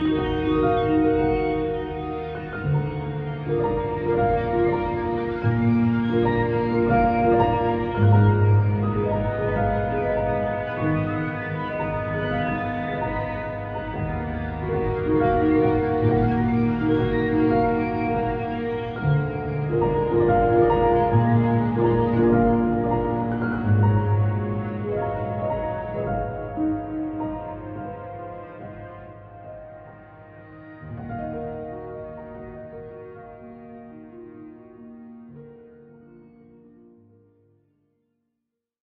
Música